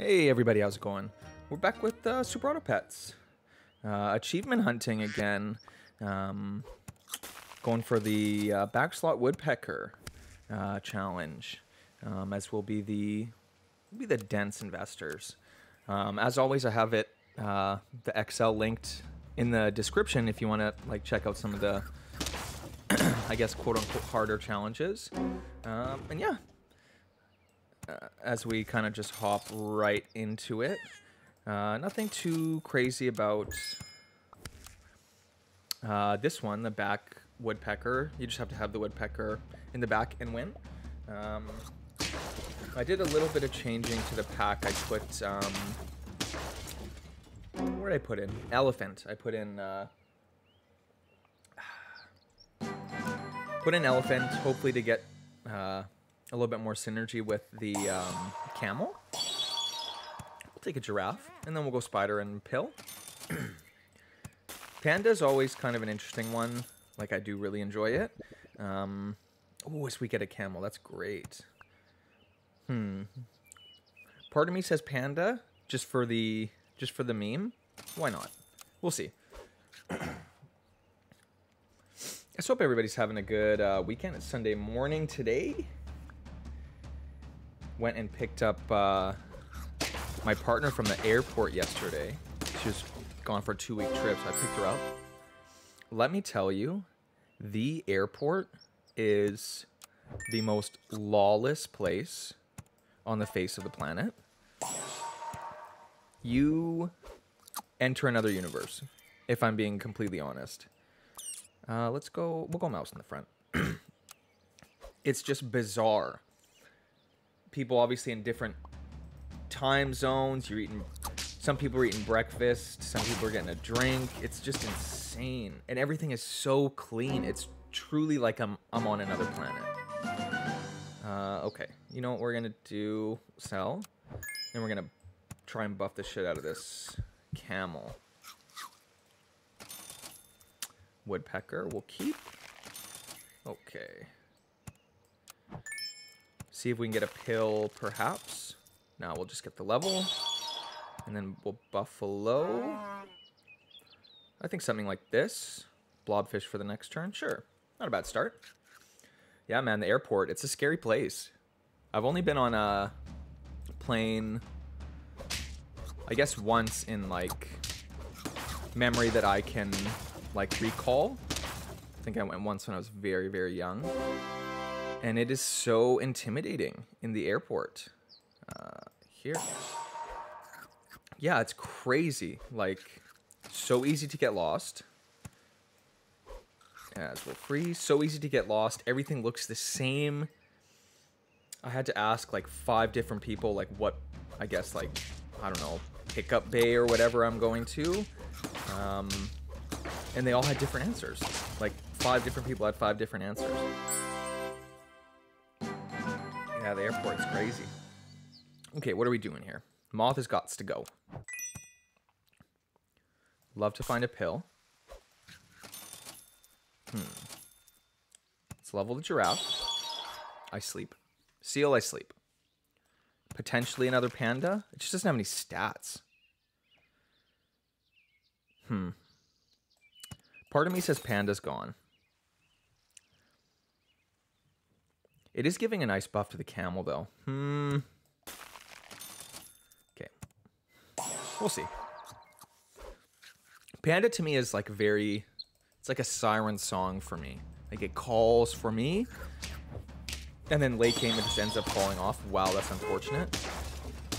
Hey everybody, how's it going? We're back with uh, Super Auto Pets. Uh, achievement hunting again. Um, going for the uh, Backslot Woodpecker uh, challenge, um, as will be the will be the dense investors. Um, as always, I have it uh, the Excel linked in the description if you want to like check out some of the I guess quote unquote harder challenges. Um, and yeah, uh, as we kind of just hop right into it. Uh, nothing too crazy about uh, this one, the back woodpecker. You just have to have the woodpecker in the back and win. Um, I did a little bit of changing to the pack. I put, um, where did I put in? Elephant. I put in, uh, put in elephant, hopefully to get uh, a little bit more synergy with the um, camel. We'll take a giraffe, and then we'll go spider and pill. Panda is always kind of an interesting one. Like, I do really enjoy it. Um, oh, as we get a camel, that's great. Hmm. Part of me says panda, just for the just for the meme. Why not? We'll see. I hope everybody's having a good uh, weekend. It's Sunday morning today went and picked up uh, my partner from the airport yesterday. She was gone for a two week trip, so I picked her up. Let me tell you, the airport is the most lawless place on the face of the planet. You enter another universe, if I'm being completely honest. Uh, let's go, we'll go mouse in the front. it's just bizarre people obviously in different time zones. You're eating. Some people are eating breakfast. Some people are getting a drink. It's just insane, and everything is so clean. It's truly like I'm I'm on another planet. Uh, okay, you know what we're gonna do? Sell, and we're gonna try and buff the shit out of this camel. Woodpecker we'll keep. Okay. See if we can get a pill, perhaps. Now we'll just get the level. And then we'll buffalo. I think something like this. Blobfish for the next turn. Sure. Not a bad start. Yeah, man, the airport. It's a scary place. I've only been on a plane, I guess once in, like, memory that I can, like, recall. I think I went once when I was very, very young and it is so intimidating in the airport. Uh, here. Yeah, it's crazy. Like, so easy to get lost. As we'll freeze. So easy to get lost. Everything looks the same. I had to ask, like, five different people, like, what, I guess, like, I don't know, pickup bay or whatever I'm going to. Um, and they all had different answers. Like, five different people had five different answers. Yeah, the airport's crazy. Okay, what are we doing here? Moth has got to go. Love to find a pill. Hmm. Let's level the giraffe. I sleep. Seal, I sleep. Potentially another panda. It just doesn't have any stats. Hmm. Part of me says panda's gone. It is giving a nice buff to the camel, though. Hmm. Okay. We'll see. Panda to me is like very... It's like a siren song for me. Like it calls for me. And then late game it just ends up falling off. Wow, that's unfortunate.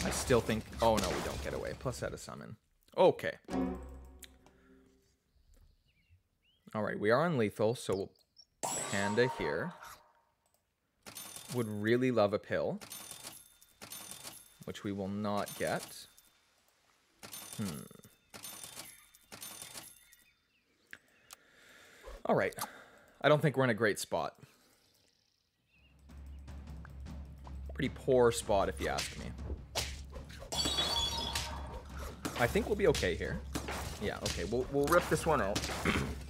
I still think... Oh, no, we don't get away. Plus out a summon. Okay. Alright, we are on lethal, so we'll Panda here would really love a pill, which we will not get. Hmm. All right. I don't think we're in a great spot. Pretty poor spot, if you ask me. I think we'll be okay here. Yeah, okay. We'll, we'll rip this one out.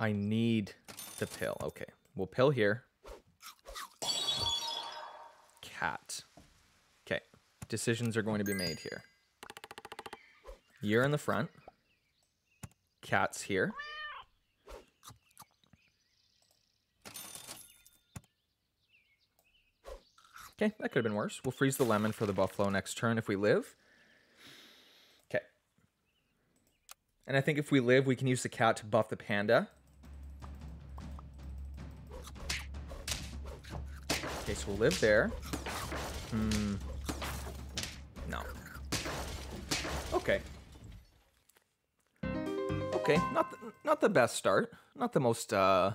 I need the pill. Okay, We'll pill here. Cat. Okay. Decisions are going to be made here. You're in the front. Cat's here. Okay, that could have been worse. We'll freeze the lemon for the buffalo next turn if we live. Okay. And I think if we live, we can use the cat to buff the panda. Okay, so we'll live there. Hmm. No. Okay. Okay, not the, not the best start. Not the most, uh...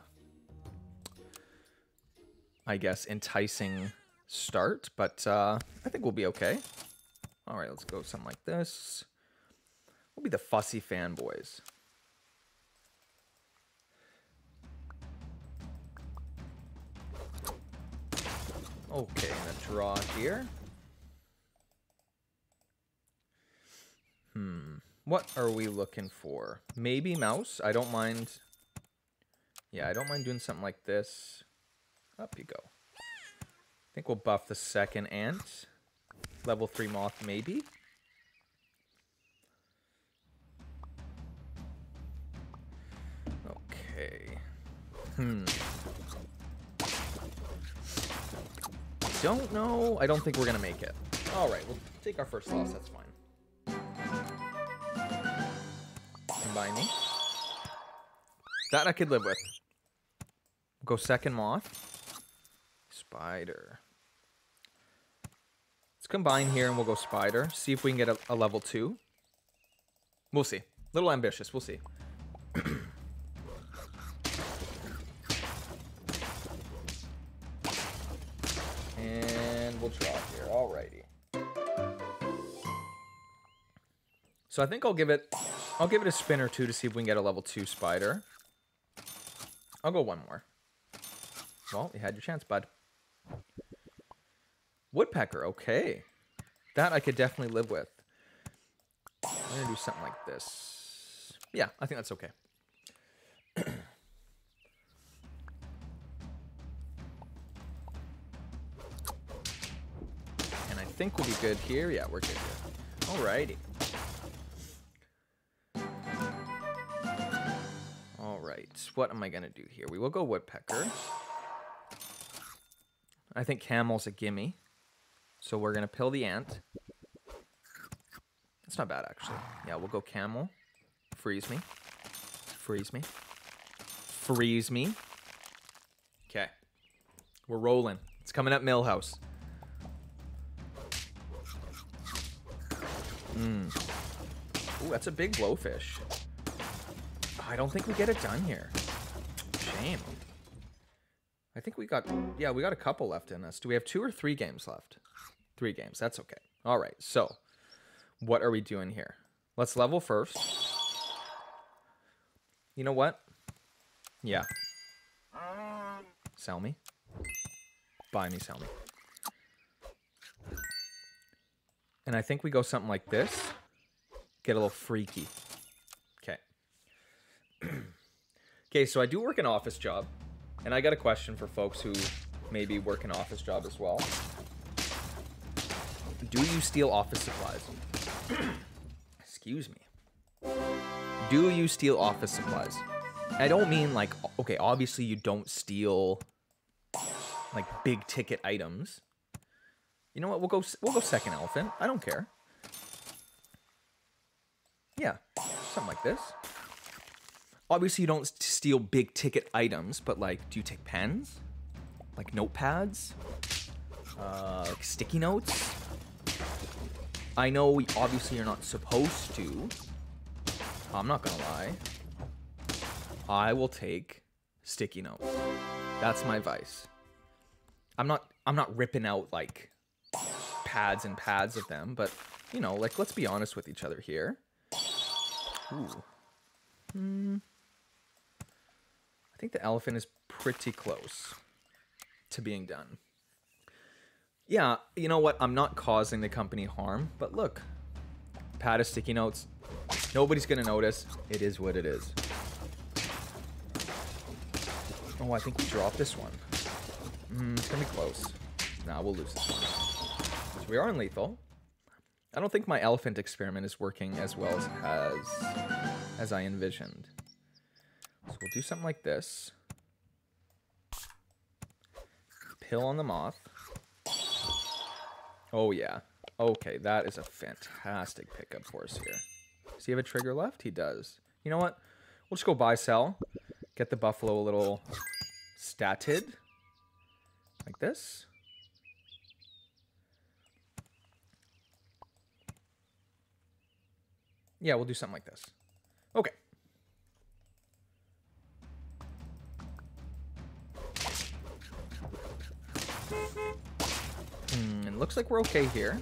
I guess, enticing start, but uh, I think we'll be okay. All right, let's go something like this. We'll be the fussy fanboys. Okay, a draw here. Hmm. What are we looking for? Maybe mouse? I don't mind. Yeah, I don't mind doing something like this. Up you go I think we'll buff the second ant. Level 3 moth, maybe? Okay. Hmm. I don't know. I don't think we're going to make it. Alright, we'll take our first loss. That's fine. Combine me. That I could live with. Go second moth. Spider. Let's combine here and we'll go spider. See if we can get a, a level two. We'll see. A little ambitious. We'll see. and we'll here. Alrighty. So I think I'll give it I'll give it a spin or two to see if we can get a level two spider. I'll go one more. Well, you had your chance, bud. Woodpecker, okay. That I could definitely live with. I'm gonna do something like this. Yeah, I think that's okay. Think we'll be good here. Yeah, we're good. Alrighty. Alright, what am I gonna do here? We will go woodpecker. I think camel's a gimme. So we're going to pill the ant. It's not bad, actually. Yeah, we'll go camel. Freeze me. Freeze me. Freeze me. Okay. We're rolling. It's coming up Milhouse. Mmm. Ooh, that's a big blowfish. I don't think we get it done here. Shame. I think we got, yeah, we got a couple left in us. Do we have two or three games left? Three games. That's okay. All right. So, what are we doing here? Let's level first. You know what? Yeah. Sell me. Buy me, sell me. And I think we go something like this. Get a little freaky. Okay. okay, so I do work an office job. And I got a question for folks who maybe work an office job as well. Do you steal office supplies? Excuse me. Do you steal office supplies? I don't mean like, okay, obviously you don't steal like big ticket items. You know what? We'll go. We'll go second elephant. I don't care. Yeah, something like this. Obviously, you don't steal big ticket items, but like, do you take pens, like notepads, uh, like sticky notes? I know we obviously you're not supposed to. I'm not gonna lie. I will take sticky notes. That's my vice. I'm not I'm not ripping out like pads and pads of them, but you know, like let's be honest with each other here. Ooh. Hmm. I think the elephant is pretty close to being done. Yeah, you know what? I'm not causing the company harm, but look, pad of sticky notes. Nobody's gonna notice. It is what it is. Oh, I think we dropped this one. Mm, it's gonna be close. Nah, we'll lose this one. We are in lethal. I don't think my elephant experiment is working as well as as, I envisioned. So we'll do something like this. Pill on the moth. Oh yeah. Okay, that is a fantastic pickup for us here. Does he have a trigger left? He does. You know what? We'll just go buy sell. Get the buffalo a little statted. Like this. Yeah, we'll do something like this. Okay. Hmm, it looks like we're okay here.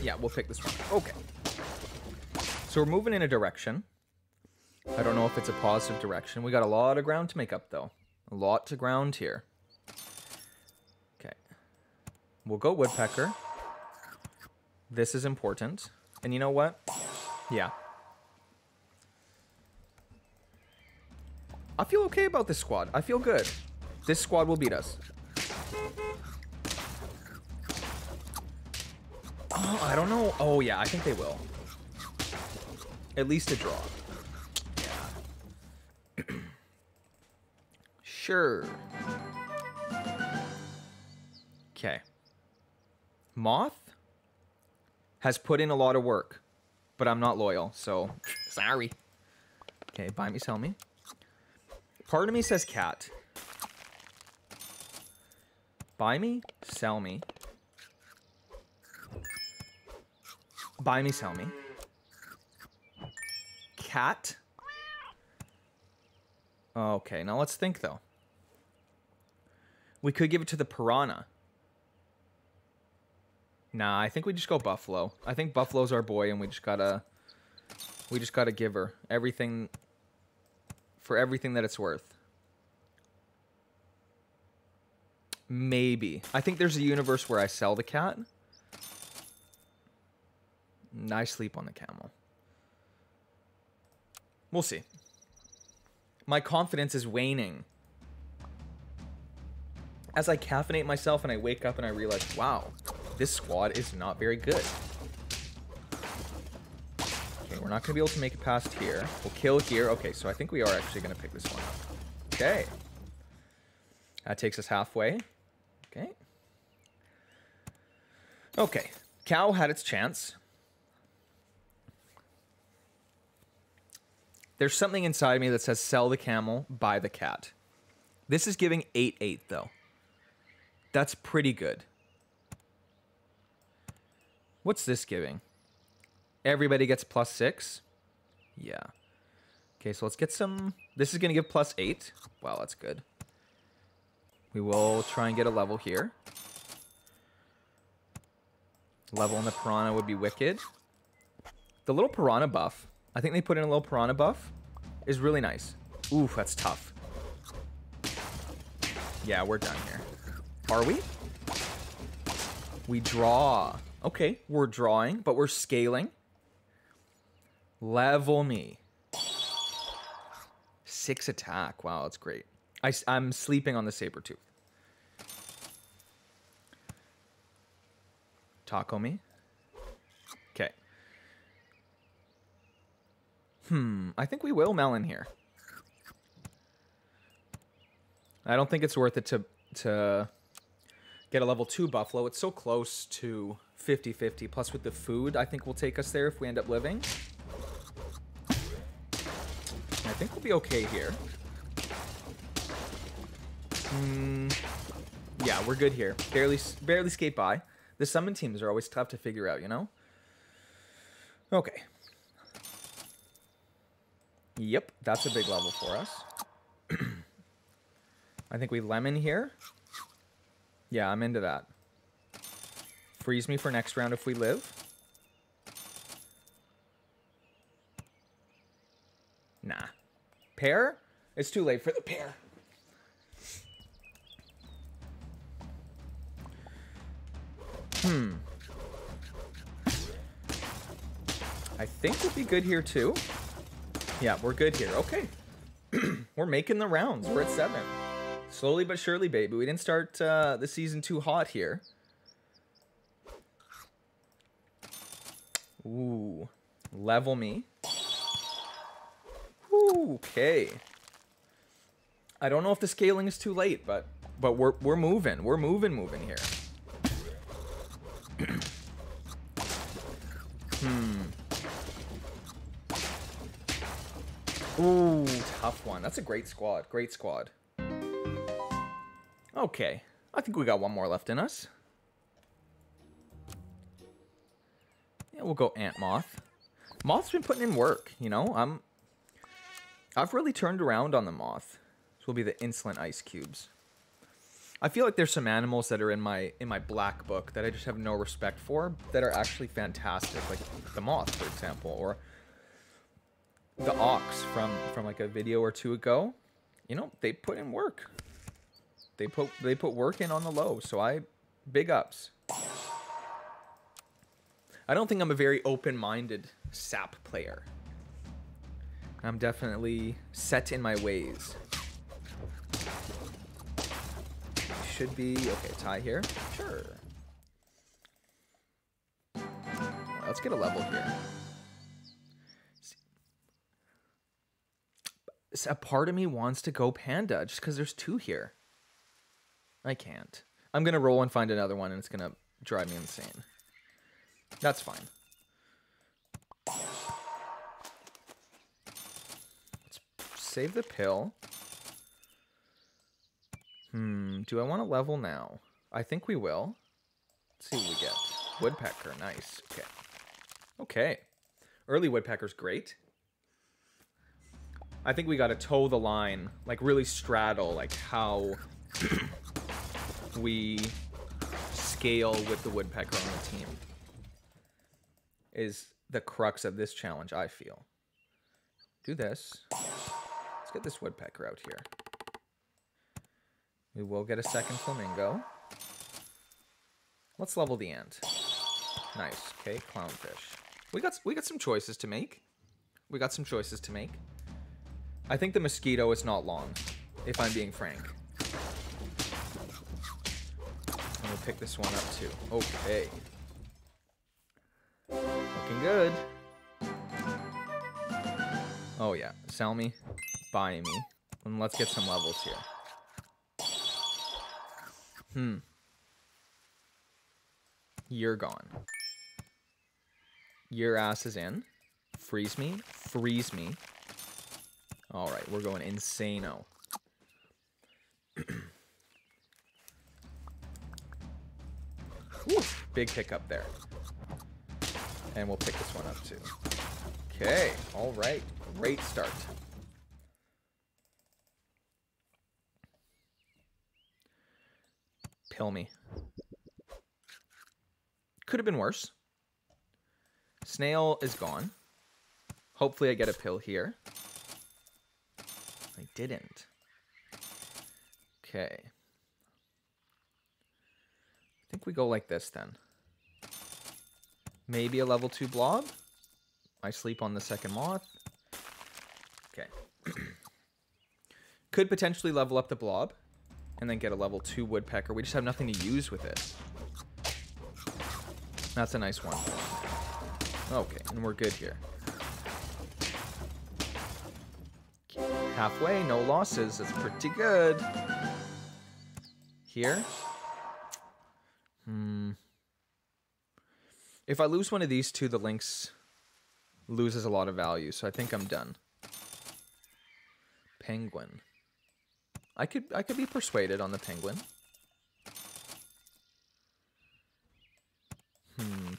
Yeah, we'll pick this one. Okay. So we're moving in a direction. I don't know if it's a positive direction. We got a lot of ground to make up, though. A lot to ground here. Okay. We'll go woodpecker. This is important. And you know what? Yeah. I feel okay about this squad. I feel good. This squad will beat us. Oh, I don't know. Oh, yeah, I think they will. At least a draw. Yeah. sure. Okay. Moth has put in a lot of work, but I'm not loyal, so sorry. Okay, buy me, sell me. Part of me says cat. Buy me, sell me. Buy me, sell me. Cat. Okay, now let's think though. We could give it to the piranha. Nah, I think we just go buffalo. I think buffalo's our boy, and we just gotta, we just gotta give her everything, for everything that it's worth. Maybe. I think there's a universe where I sell the cat. I sleep on the camel. We'll see. My confidence is waning. As I caffeinate myself and I wake up and I realize, wow, this squad is not very good. Okay, we're not going to be able to make it past here. We'll kill here. Okay, so I think we are actually going to pick this one up. Okay. That takes us halfway. Okay. Okay. Cow had its chance. There's something inside me that says sell the camel, buy the cat. This is giving 8-8 though. That's pretty good. What's this giving? Everybody gets plus 6? Yeah. Okay, so let's get some... This is going to give plus 8. Wow, that's good. We will try and get a level here. Level on the piranha would be wicked. The little piranha buff I think they put in a little piranha buff. Is really nice. Ooh, that's tough. Yeah, we're done here. Are we? We draw. Okay, we're drawing, but we're scaling. Level me. Six attack. Wow, that's great. I, I'm sleeping on the saber tooth. Taco me. Okay. Hmm, I think we will melon here. I don't think it's worth it to to get a level 2 buffalo. It's so close to 50-50. Plus with the food, I think will take us there if we end up living. I think we'll be okay here. Hmm. Yeah, we're good here. Barely, barely skate by. The summon teams are always tough to figure out, you know? Okay. Yep, that's a big level for us. I think we lemon here. Yeah, I'm into that. Freeze me for next round if we live. Nah. Pair? It's too late for the pair. Hmm. I think we'll be good here too. Yeah, we're good here. Okay. We're making the rounds. We're at seven. Slowly but surely, baby. We didn't start uh, the season too hot here. Ooh. Level me. Ooh, okay. I don't know if the scaling is too late, but but we're we're moving. We're moving, moving here. hmm. Ooh, tough one. That's a great squad. Great squad. Okay. I think we got one more left in us. Yeah, we'll go Ant Moth. Moth's been putting in work, you know? I'm I've really turned around on the moth. This will be the insolent ice cubes. I feel like there's some animals that are in my in my black book that I just have no respect for that are actually fantastic, like the moth, for example, or the ox from from like a video or two ago. You know, they put in work. They put they put work in on the low, so I big ups. I don't think I'm a very open-minded sap player. I'm definitely set in my ways. Should be okay. Tie here, sure. Let's get a level here. A part of me wants to go panda just because there's two here. I can't. I'm gonna roll and find another one, and it's gonna drive me insane. That's fine. Let's save the pill. Hmm, do I want to level now? I think we will. Let's see what we get. Woodpecker, nice. Okay. Okay. Early woodpecker's great. I think we got to toe the line, like really straddle, like how we scale with the woodpecker on the team is the crux of this challenge, I feel. Do this. Let's get this woodpecker out here. We will get a second flamingo. Let's level the ant. Nice. Okay, clownfish. We got we got some choices to make. We got some choices to make. I think the mosquito is not long, if I'm being frank. And we'll pick this one up too. Okay. Good. Oh yeah, sell me, buy me, and let's get some levels here. Hmm. You're gone. Your ass is in. Freeze me, freeze me. All right, we're going insano. big hiccup there. And we'll pick this one up too. Okay, all right. Great start. Pill me. Could have been worse. Snail is gone. Hopefully I get a pill here. I didn't. Okay. I think we go like this then. Maybe a level 2 blob. I sleep on the second moth. Okay. Could potentially level up the blob. And then get a level 2 woodpecker. We just have nothing to use with it. That's a nice one. Okay, and we're good here. Halfway, no losses. That's pretty good. Here. If I lose one of these two, the lynx loses a lot of value, so I think I'm done. Penguin. I could I could be persuaded on the penguin. Hmm.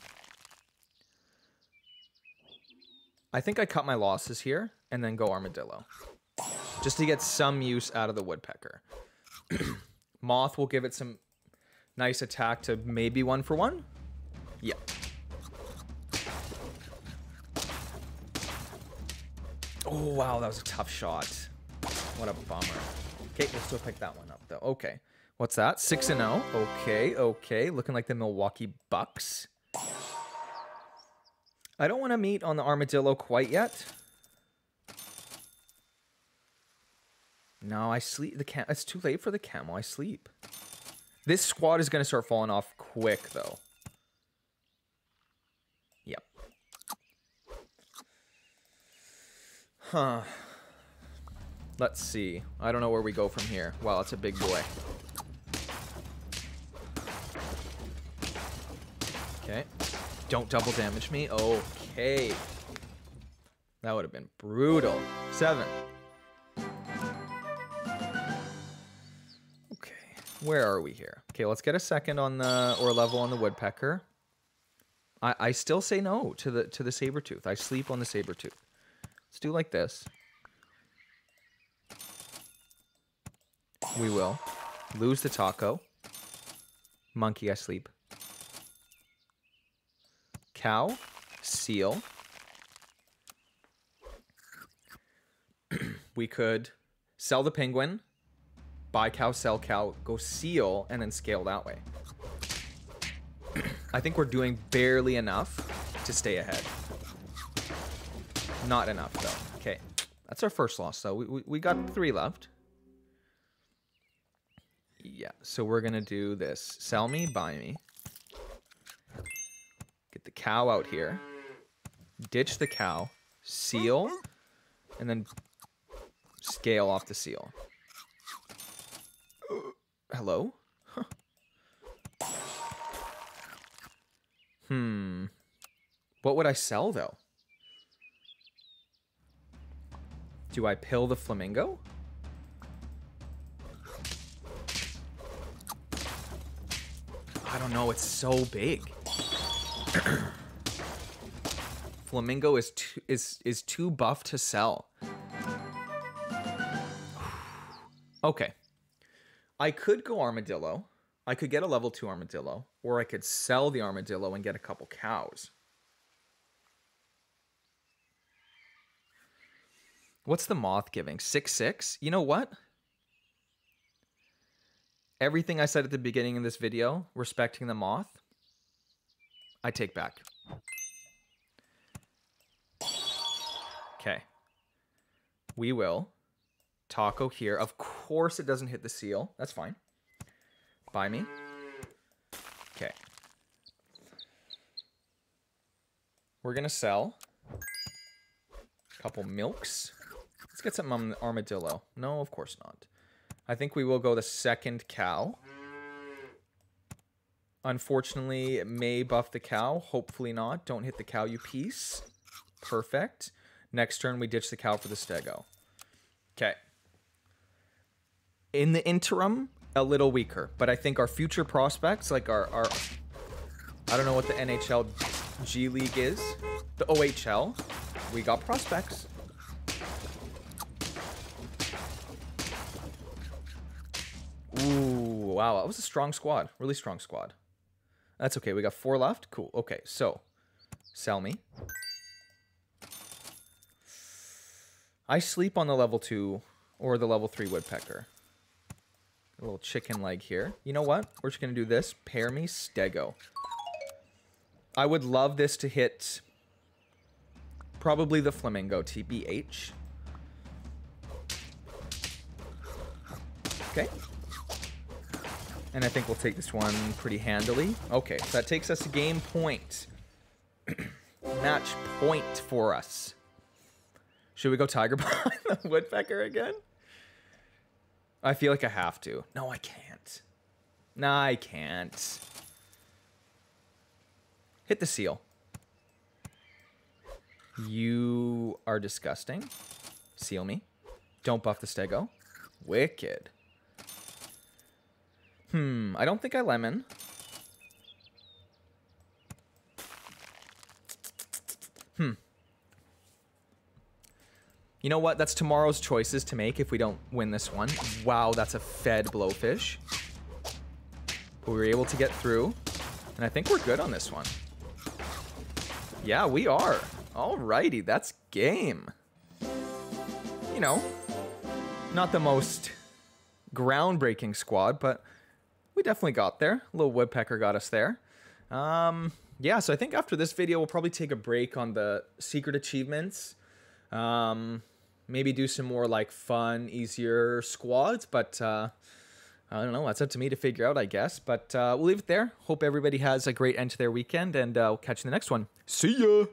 I think I cut my losses here and then go armadillo. Just to get some use out of the woodpecker. Moth will give it some nice attack to maybe one for one. Yeah. Oh, wow, that was a tough shot. What a bummer. Okay, we'll still pick that one up, though. Okay. What's that? 6 and 0. Okay, okay. Looking like the Milwaukee Bucks. I don't want to meet on the armadillo quite yet. No, I sleep. The cam. It's too late for the camel. I sleep. This squad is gonna start falling off quick though. Huh. Let's see. I don't know where we go from here. Wow, it's a big boy. Okay. Don't double damage me. Okay. That would have been brutal. Seven. Okay. Where are we here? Okay, let's get a second on the or level on the woodpecker. I, I still say no to the to the saber tooth. I sleep on the saber tooth. Let's do like this. We will. Lose the taco. Monkey, I sleep. Cow. Seal. we could sell the penguin, buy cow, sell cow, go seal, and then scale that way. I think we're doing barely enough to stay ahead. Not enough, though. Okay. That's our first loss, though. We, we, we got three left. Yeah, so we're going to do this. Sell me, buy me. Get the cow out here. Ditch the cow. Seal. And then scale off the seal. Hello? Huh. Hmm. What would I sell, though? Do I pill the flamingo? I don't know. It's so big. Flamingo is too, is is too buff to sell. okay. I could go armadillo. I could get a level 2 armadillo or I could sell the armadillo and get a couple cows. What's the moth giving? 6 6? You know what? everything I said at the beginning of this video, respecting the moth, I take back. Okay. We will. Taco here. Of course it doesn't hit the seal. That's fine. Buy me. Okay. We're going to sell a couple milks. Let's get some um, armadillo. No, of course not. I think we will go the second cow. Unfortunately, it may buff the cow. Hopefully not. Don't hit the cow, you piece. Perfect. Next turn, we ditch the cow for the stego. Okay. In the interim, a little weaker. But I think our future prospects, like our... our I don't know what the NHL G League is. The OHL. We got prospects. Ooh, wow. That was a strong squad. Really strong squad. That's okay. We got four left. Cool. Okay, so sell me. I sleep on the level two or the level three woodpecker. A little chicken leg here. You know what? We're just going to do this. Pair me stego. I would love this to hit probably the flamingo TBH. Okay. And I think we'll take this one pretty handily. Okay, so that takes us a game point. Match point for us. Should we go Tiger behind the Woodpecker again? I feel like I have to. No, I can't. Nah, I can't. Hit the seal. You are disgusting. Seal me. Don't buff the stego. Wicked. Hmm, I don't think I lemon. Hmm. You know what? That's tomorrow's choices to make if we don't win this one. Wow, that's a fed blowfish. We were able to get through. And I think we're good on this one. Yeah, we are. Alrighty, that's game. You know, not the most groundbreaking squad, but we definitely got there. A little woodpecker got us there. Um, yeah, so I think after this video, we'll probably take a break on the secret achievements. Um, maybe do some more like fun, easier squads, but uh, I don't know. That's up to me to figure out, I guess. But uh, we'll leave it there. Hope everybody has a great end to their weekend, and uh, we'll catch you in the next one. See ya!